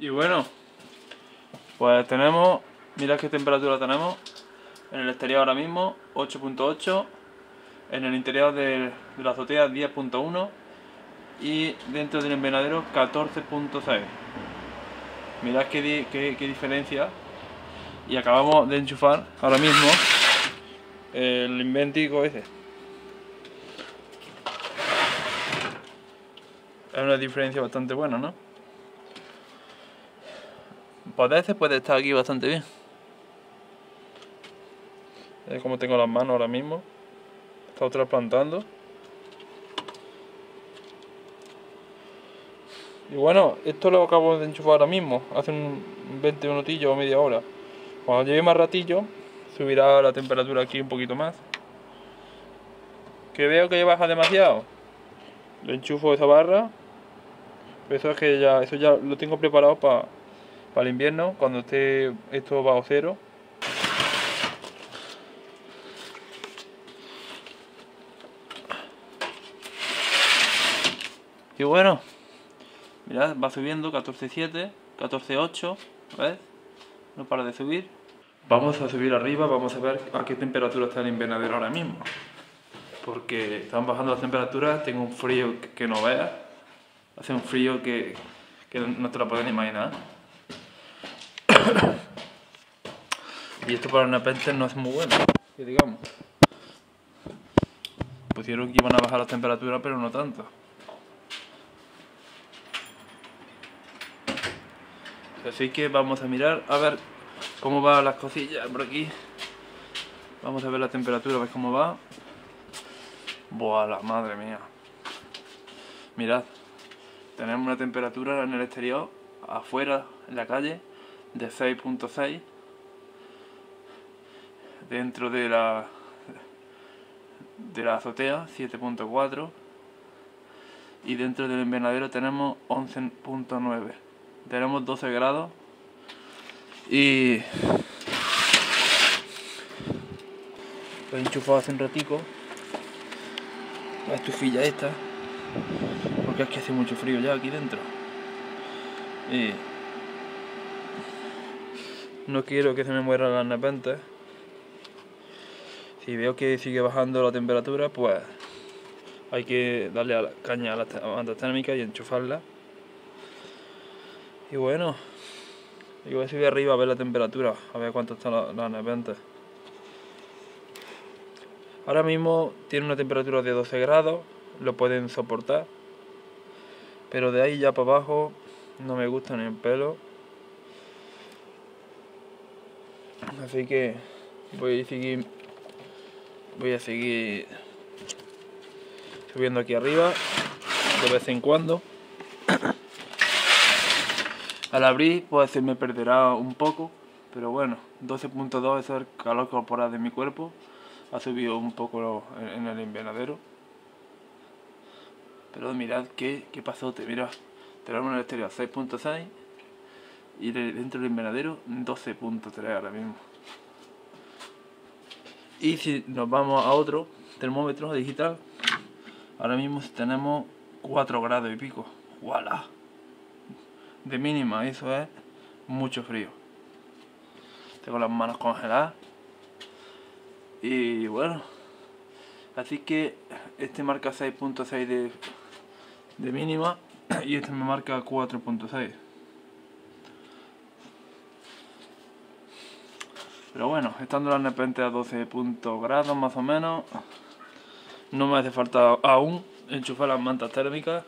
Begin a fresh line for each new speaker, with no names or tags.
Y bueno, pues tenemos, mirad qué temperatura tenemos. En el exterior ahora mismo 8.8, en el interior de, la azotea 10.1 y dentro del invernadero 14.6. Mirad qué, qué, diferencia. Y acabamos de enchufar ahora mismo el inventico ese. Es una diferencia bastante buena, ¿no? Pues puede estar aquí bastante bien. Es como tengo las manos ahora mismo. Está trasplantando. Y bueno, esto lo acabo de enchufar ahora mismo, hace un 20 minutillos o media hora. Cuando lleve más ratillo, subirá la temperatura aquí un poquito más. Que veo que baja demasiado. Le enchufo esa barra. Eso es que ya, eso ya lo tengo preparado para para el invierno, cuando esté esto bajo cero. Y bueno, mirad, va subiendo 14.7, 14.8, ¿ves? No para de subir. Vamos a subir arriba, vamos a ver a qué temperatura está el invernadero ahora mismo. Porque están bajando las temperaturas, tengo un frío que no veas. Hace un frío que, que no te lo puedes imaginar. Y esto para una pente no es muy bueno, que digamos. Pusieron que iban a bajar las temperaturas, pero no tanto. Así que vamos a mirar a ver cómo van las cosillas por aquí. Vamos a ver la temperatura, a ver cómo va. Buah, la madre mía. Mirad, tenemos una temperatura en el exterior, afuera, en la calle, de 6.6 dentro de la de la azotea 7.4 y dentro del invernadero tenemos 11.9 tenemos 12 grados y lo he enchufado hace un ratico la estufilla esta porque es que hace mucho frío ya aquí dentro no quiero que se me mueran las nepentes. Si veo que sigue bajando la temperatura, pues hay que darle a la caña a la banda térmica y enchufarla. Y bueno, yo voy a subir arriba a ver la temperatura, a ver cuánto las, las nepentes. Ahora mismo tiene una temperatura de 12 grados, lo pueden soportar. Pero de ahí ya para abajo no me gusta ni el pelo. Así que voy a seguir voy a seguir subiendo aquí arriba de vez en cuando. Al abrir pues se me perderá un poco, pero bueno, 12.2 es el calor corporal de mi cuerpo. Ha subido un poco en el invernadero. Pero mirad qué, qué pasote, mirad. Tenemos en el exterior 6.6 y dentro del invernadero 12.3 ahora mismo. Y si nos vamos a otro termómetro digital, ahora mismo tenemos 4 grados y pico. ¡Wala! De mínima, eso es mucho frío. Tengo las manos congeladas. Y bueno, así que este marca 6.6 de, de mínima y este me marca 4.6. Pero bueno, estando la nepente a 12 puntos grados más o menos, no me hace falta aún enchufar las mantas térmicas